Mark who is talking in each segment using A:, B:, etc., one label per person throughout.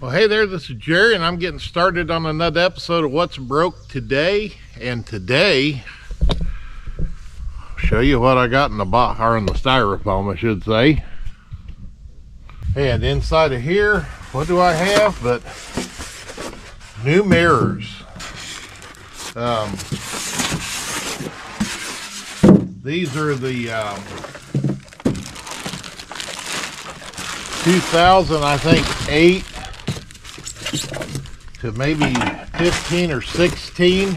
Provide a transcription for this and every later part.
A: Well, hey there, this is Jerry, and I'm getting started on another episode of What's Broke Today. And today, I'll show you what I got in the box, or in the styrofoam, I should say. And inside of here, what do I have but new mirrors? Um, these are the um, 2000, I think, 8 to maybe 15 or 16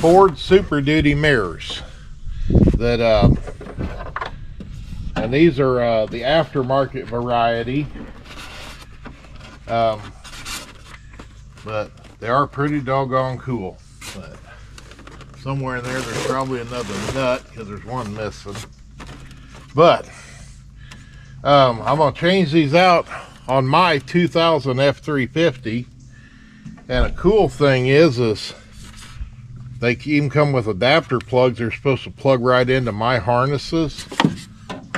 A: Ford Super Duty mirrors that uh, and these are uh, the aftermarket variety. Um, but they are pretty doggone cool but somewhere in there there's probably another nut because there's one missing. But um, I'm gonna change these out on my 2000 F350 and a cool thing is is they even come with adapter plugs. They're supposed to plug right into my harnesses.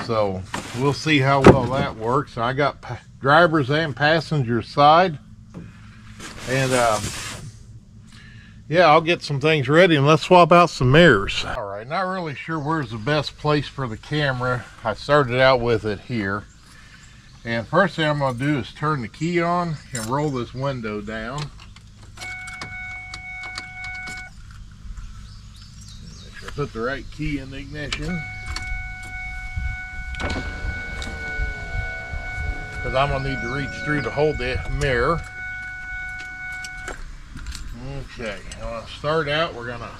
A: So we'll see how well that works. I got drivers and passenger side. And um, yeah I'll get some things ready and let's swap out some mirrors. All right not really sure where's the best place for the camera. I started out with it here and first thing I'm going to do is turn the key on and roll this window down. Make sure I put the right key in the ignition. Because I'm going to need to reach through to hold the mirror. Okay, I'm going to start out, we're going to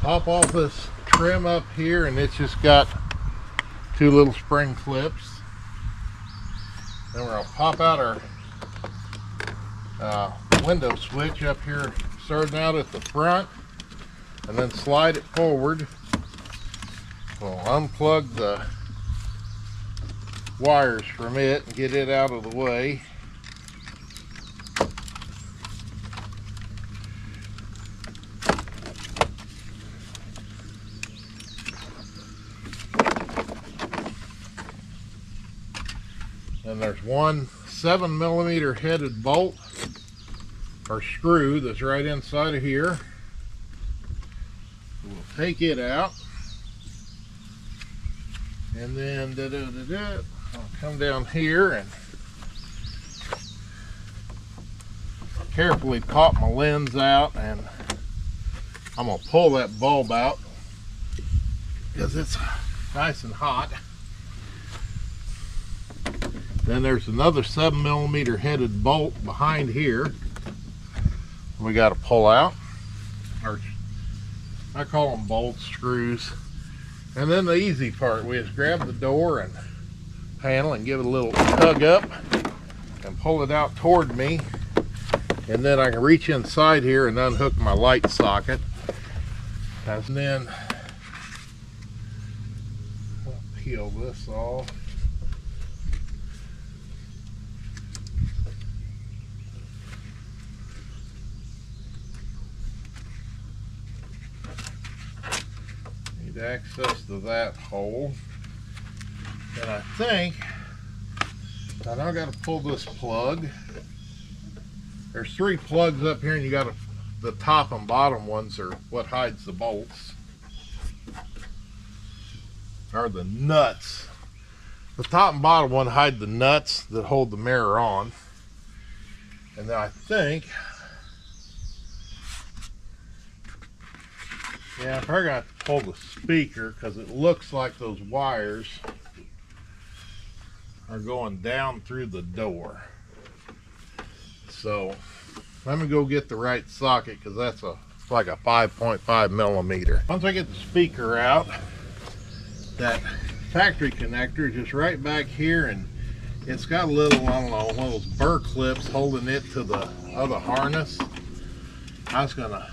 A: pop off this trim up here and it's just got two little spring clips. Then we're going to pop out our uh, window switch up here, starting out at the front, and then slide it forward. We'll unplug the wires from it and get it out of the way. And there's one seven millimeter headed bolt or screw that's right inside of here. We'll take it out. And then da -da -da -da, I'll come down here and carefully pop my lens out and I'm gonna pull that bulb out because it's nice and hot then there's another seven millimeter headed bolt behind here. We got to pull out. Or I call them bolt screws. And then the easy part, we just grab the door and panel and give it a little tug up and pull it out toward me. And then I can reach inside here and unhook my light socket. And then peel this off. Access to that hole. And I think, I now got to pull this plug. There's three plugs up here and you got to, the top and bottom ones are what hides the bolts. Are the nuts. The top and bottom one hide the nuts that hold the mirror on. And then I think Yeah, I forgot to pull the speaker because it looks like those wires are going down through the door. So let me go get the right socket because that's a like a 5.5 millimeter. Once I get the speaker out, that factory connector is just right back here and it's got a little, I don't know, one of those burr clips holding it to the other harness. I was gonna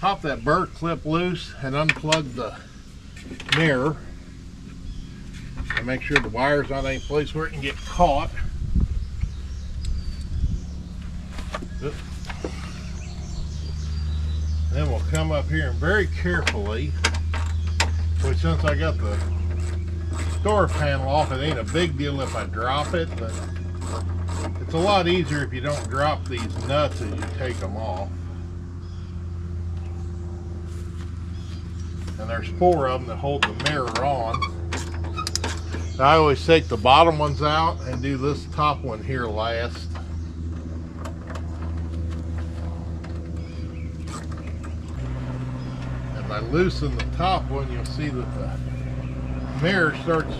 A: pop that burr clip loose and unplug the mirror and make sure the wire's not any place where it can get caught. Then we'll come up here and very carefully, which since I got the door panel off. It ain't a big deal if I drop it, but it's a lot easier if you don't drop these nuts as you take them off. And there's four of them that hold the mirror on. I always take the bottom ones out and do this top one here last. If I loosen the top one, you'll see that the mirror starts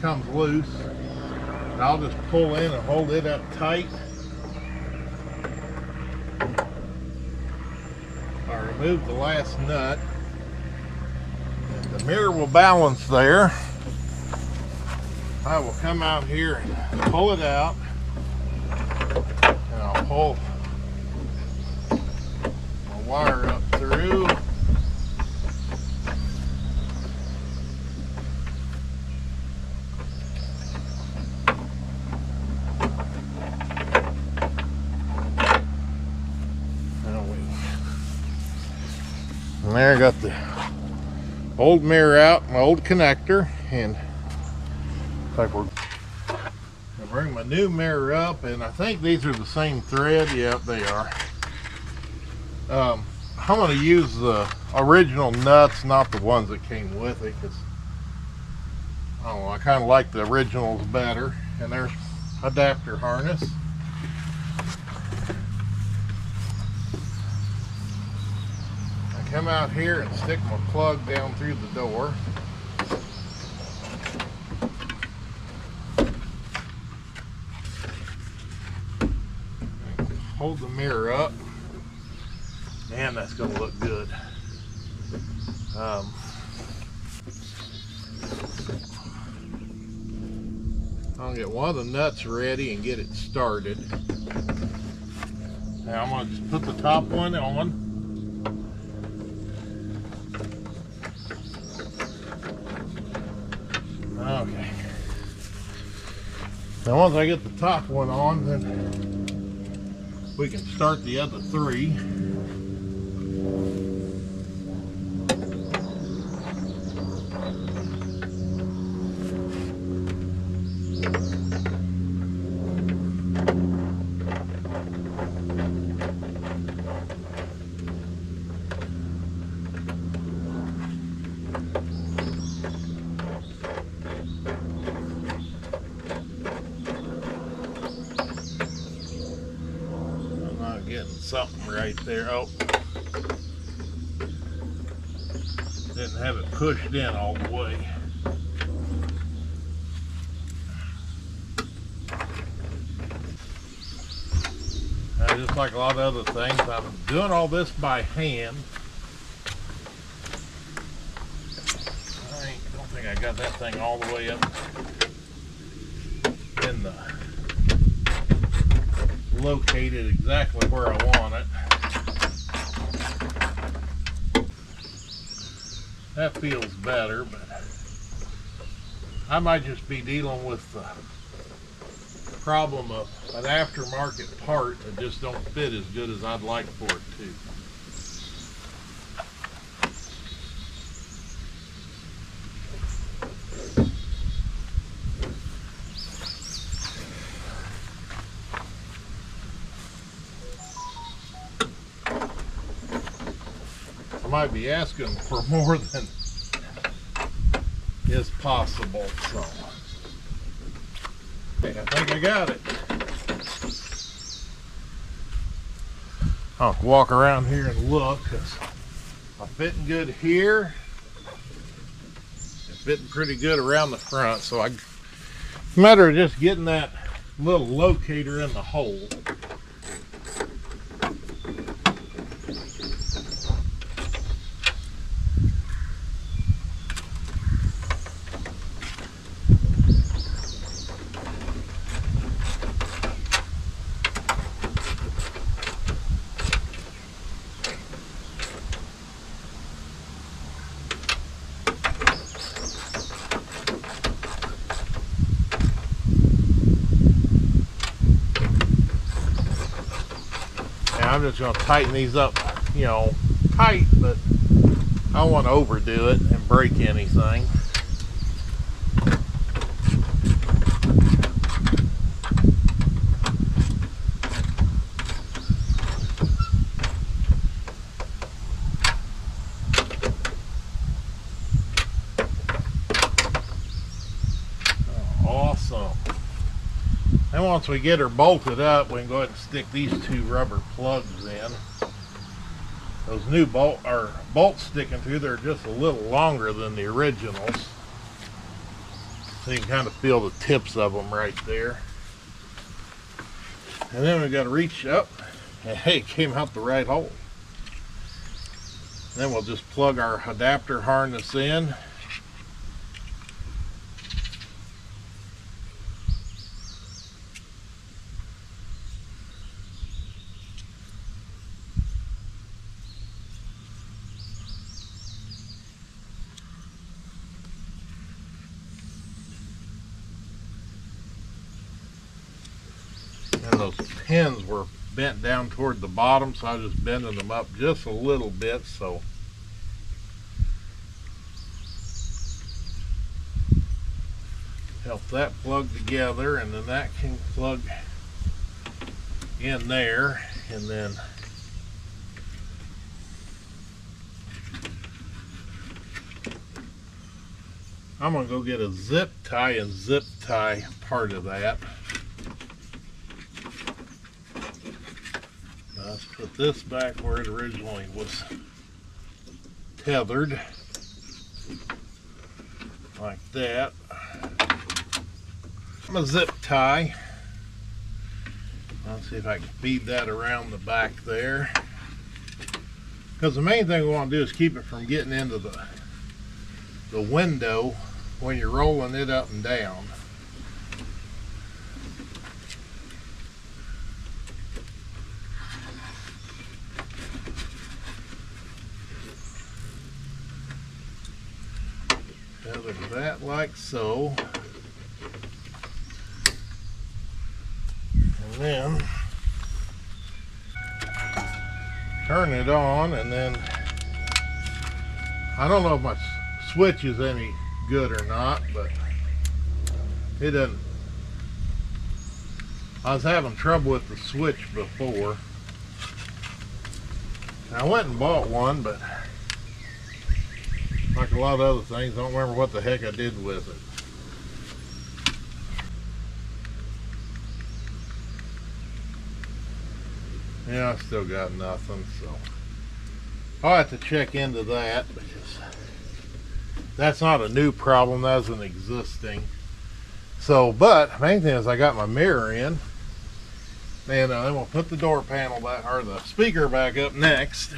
A: comes loose. And I'll just pull in and hold it up tight. I remove the last nut. Mirror will balance there. I will come out here and pull it out. And I'll pull my wire up through. And there I got the old mirror out, my old connector, and like we're I bring my new mirror up, and I think these are the same thread. Yep, they are. Um, I'm to use the original nuts, not the ones that came with it, because I don't know. I kind of like the originals better. And there's adapter harness. Come out here and stick my plug down through the door. hold the mirror up. Man, that's going to look good. Um, I'll get one of the nuts ready and get it started. Now I'm going to just put the top one on. Now once I get the top one on, then we can start the other three. Right there. Oh. Didn't have it pushed in all the way. Now, just like a lot of other things, I'm doing all this by hand. I don't think I got that thing all the way up in the located exactly where I want it. That feels better, but I might just be dealing with the problem of an aftermarket part that just don't fit as good as I'd like for it to. Might be asking for more than is possible. So I think I got it. I'll walk around here and look because I'm fitting good here. It's fitting pretty good around the front. So I matter of just getting that little locator in the hole. Just going to tighten these up, you know, tight, but I don't want to overdo it and break anything. awesome. And once we get her bolted up, we can go ahead and stick these two rubber plugs in. Those new bolt or bolts sticking through, they're just a little longer than the originals. So you can kind of feel the tips of them right there. And then we got to reach up, and hey, it came out the right hole. Then we'll just plug our adapter harness in. And those pins were bent down toward the bottom, so I was just bending them up just a little bit so help that plug together and then that can plug in there and then I'm gonna go get a zip tie and zip tie part of that. Let's put this back where it originally was tethered. Like that. I'm gonna zip tie. Let's see if I can feed that around the back there. Because the main thing we want to do is keep it from getting into the the window when you're rolling it up and down. Tether that like so. And then turn it on and then I don't know if my switch is any good or not, but it doesn't. I was having trouble with the switch before. I went and bought one, but like a lot of other things, I don't remember what the heck I did with it. Yeah, I still got nothing, so I'll have to check into that because that's not a new problem, that's an existing. So, but main thing is I got my mirror in, and uh, then we'll put the door panel back or the speaker back up next.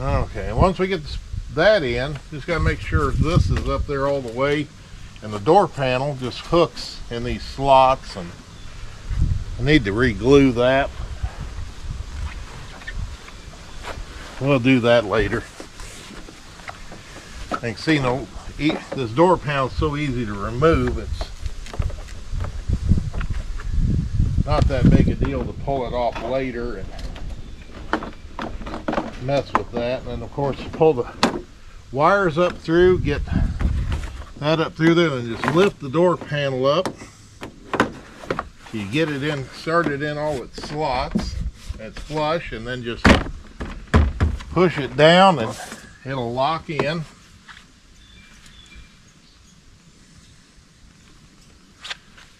A: Okay, and once we get that in, just gotta make sure this is up there all the way, and the door panel just hooks in these slots, and I need to re-glue that. We'll do that later. I can see no, this door panel's so easy to remove, it's not that big a deal to pull it off later and mess with that. And then of course pull the wires up through, get that up through there, and just lift the door panel up. You get it in, started in all its slots. It's flush, and then just push it down and it'll lock in.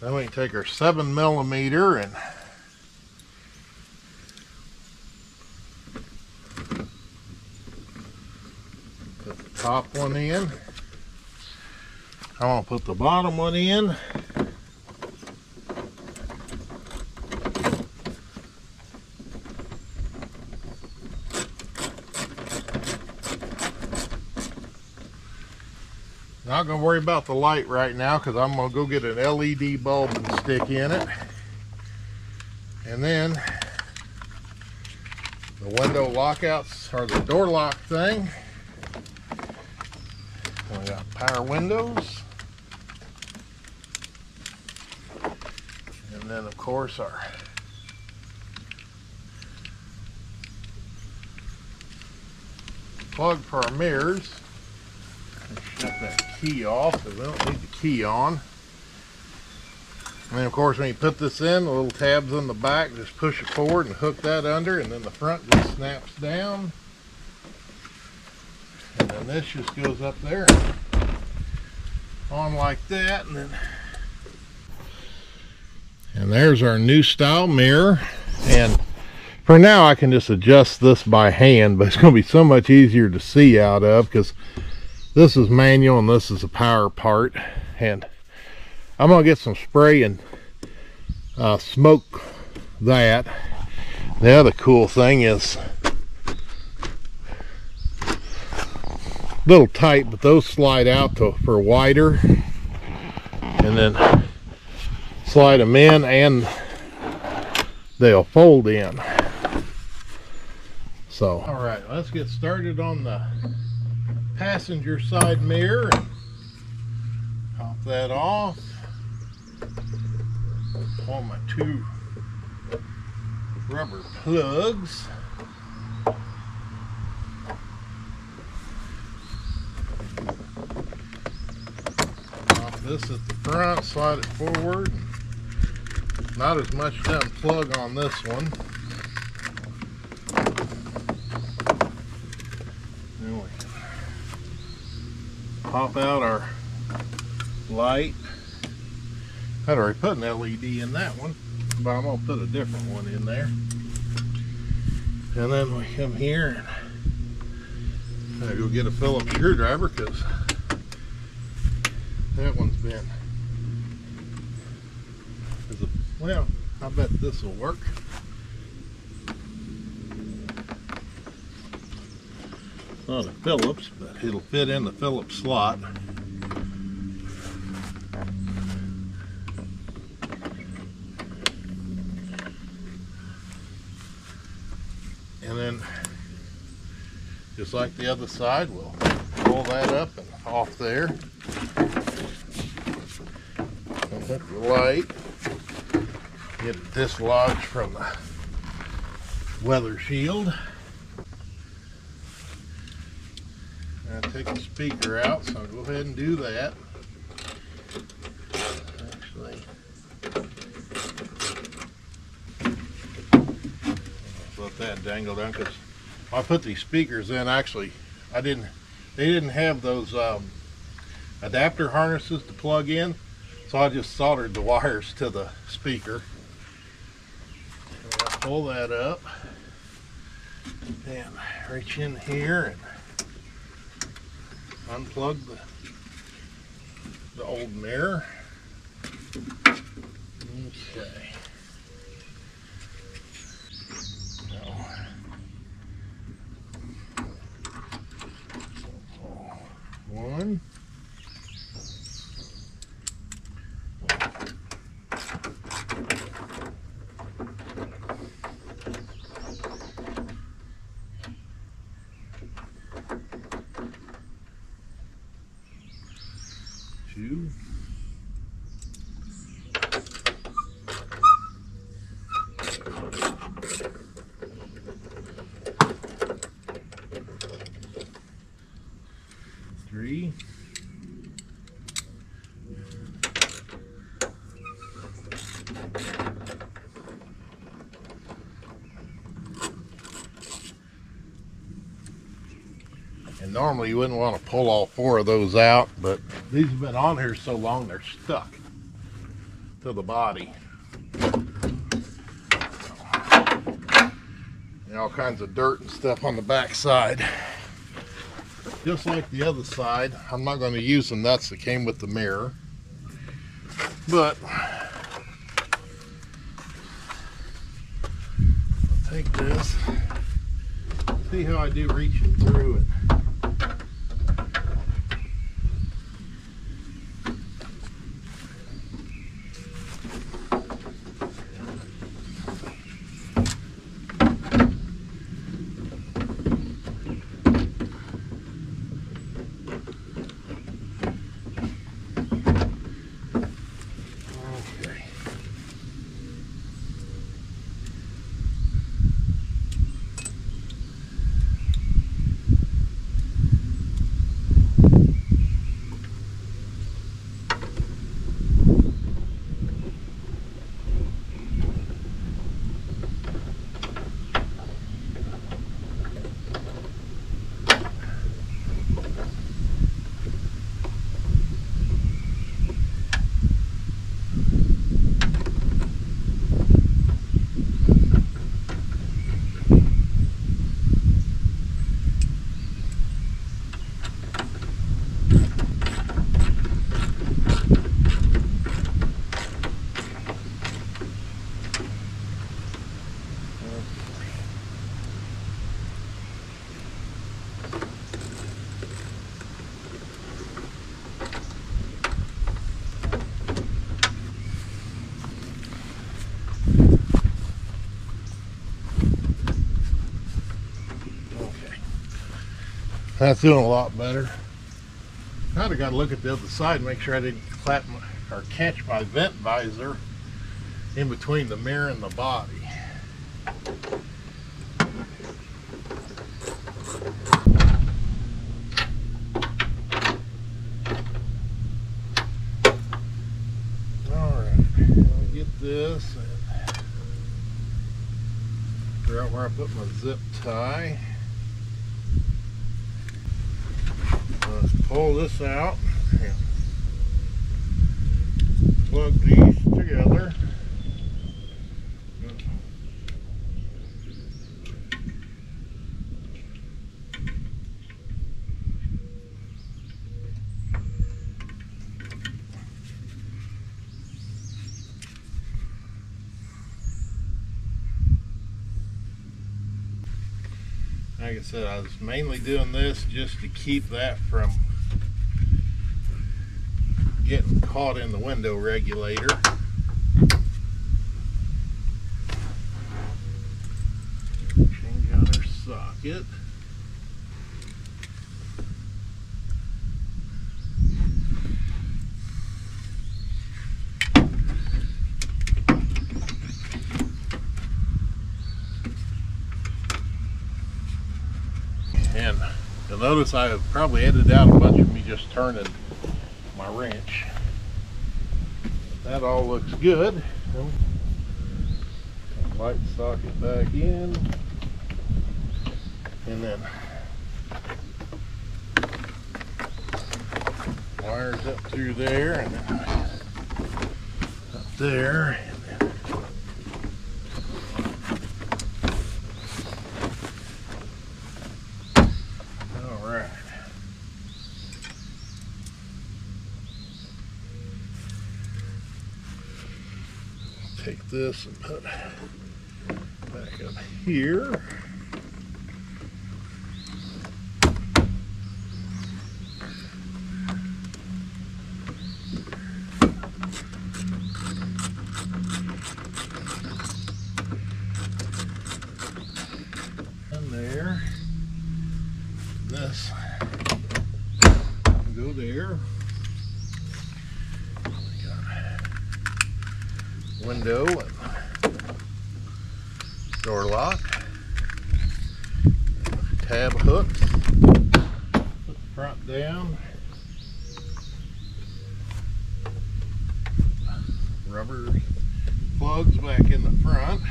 A: Then we can take our seven millimeter and put the top one in. I'm gonna put the bottom one in. Not gonna worry about the light right now because I'm gonna go get an LED bulb and stick in it. And then the window lockouts or the door lock thing. Power windows. And then of course our plug for our mirrors. Shut that key off because we don't need the key on. And then of course when you put this in, the little tabs on the back, just push it forward and hook that under and then the front just snaps down. And then this just goes up there on like that and then and there's our new style mirror. And for now I can just adjust this by hand but it's going to be so much easier to see out of because this is manual and this is a power part. And I'm gonna get some spray and uh, smoke that. The other cool thing is little tight but those slide out to for wider and then slide them in and they'll fold in so all right let's get started on the passenger side mirror. and Pop that off. Pull my two rubber plugs. Pop this at the front, slide it forward. Not as much to unplug on this one. Then we pop out our light. I'd already put an LED in that one, but I'm gonna put a different one in there. And then we come here and I go get a Phillips screwdriver because that one's been, well, I bet this will work. not a Phillips, but it'll fit in the Phillips slot. And then, just like the other side, we'll pull that up and off there. Hit the light. Get it dislodged from the weather shield. And take the speaker out, so I'll go ahead and do that. Actually, let that dangle down because I put these speakers in. Actually, I didn't. They didn't have those um, adapter harnesses to plug in, so I just soldered the wires to the speaker. pull that up and reach in here and unplug the, the old mirror. Okay. One. three. And normally you wouldn't want to pull all four of those out, but these have been on here so long they're stuck to the body. And all kinds of dirt and stuff on the back side. Just like the other side I'm not going to use the nuts that came with the mirror. But I'll take this. See how I do reaching through it That's doing a lot better. Kind of got to look at the other side and make sure I didn't clap my, or catch my vent visor in between the mirror and the body. Alright, get this and figure out where I put my zip tie. Let's pull this out and plug these together. like I said, I was mainly doing this just to keep that from getting caught in the window regulator. Change out our socket. And you'll notice I have probably edited out a bunch of me just turning my wrench. That all looks good. Light socket back in. And then wires up through there and up there. And then All right. Take this and put back up here. And there this go there. We got window and door lock, tab hooks, put the front down, rubber plugs back in the front.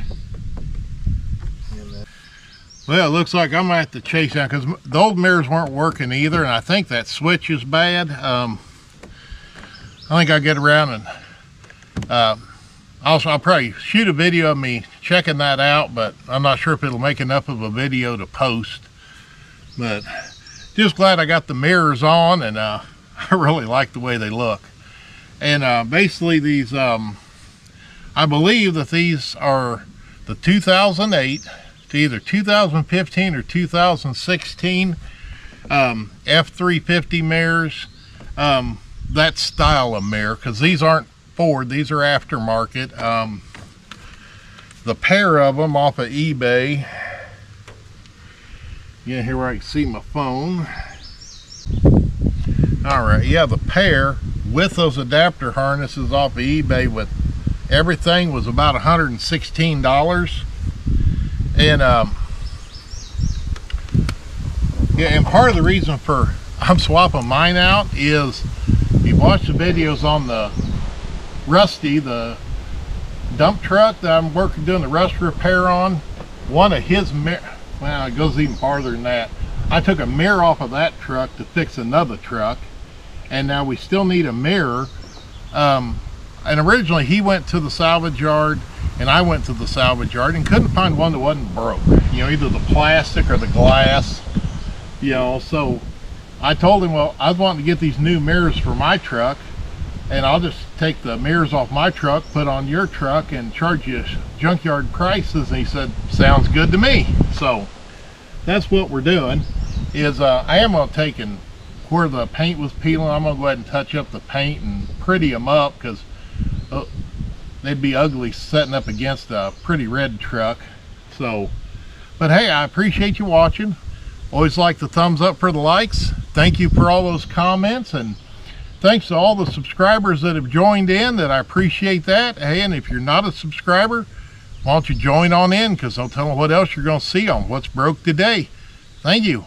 A: Well, it looks like I might have to chase down because the old mirrors weren't working either, and I think that switch is bad. Um, I think I'll get around and uh, also I'll probably shoot a video of me checking that out, but I'm not sure if it'll make enough of a video to post. But just glad I got the mirrors on, and uh, I really like the way they look. And uh, basically, these um, I believe that these are the 2008 to either 2015 or 2016 um, F350 mirrors. Um, that style of mirror, because these aren't Ford, these are aftermarket. Um, the pair of them off of eBay. Yeah, here I can see my phone. All right, yeah, the pair with those adapter harnesses off of eBay with everything was about $116 and um, yeah and part of the reason for I'm swapping mine out is you watch the videos on the Rusty the dump truck that I'm working doing the rust repair on one of his well it goes even farther than that. I took a mirror off of that truck to fix another truck and now we still need a mirror um, and originally he went to the salvage yard and I went to the salvage yard and couldn't find one that wasn't broke. You know, either the plastic or the glass. You know, so I told him, well, I was wanting to get these new mirrors for my truck, and I'll just take the mirrors off my truck, put on your truck, and charge you junkyard prices. And he said, sounds good to me. So that's what we're doing. Is uh, I am gonna take and where the paint was peeling, I'm gonna go ahead and touch up the paint and pretty them up because uh, they'd be ugly setting up against a pretty red truck so but hey i appreciate you watching Always like the thumbs up for the likes. Thank you for all those comments and thanks to all the subscribers that have joined in that I appreciate that. Hey, and if you're not a subscriber, why don't you join on in because I'll tell them what else you're going to see on What's Broke Today. Thank you.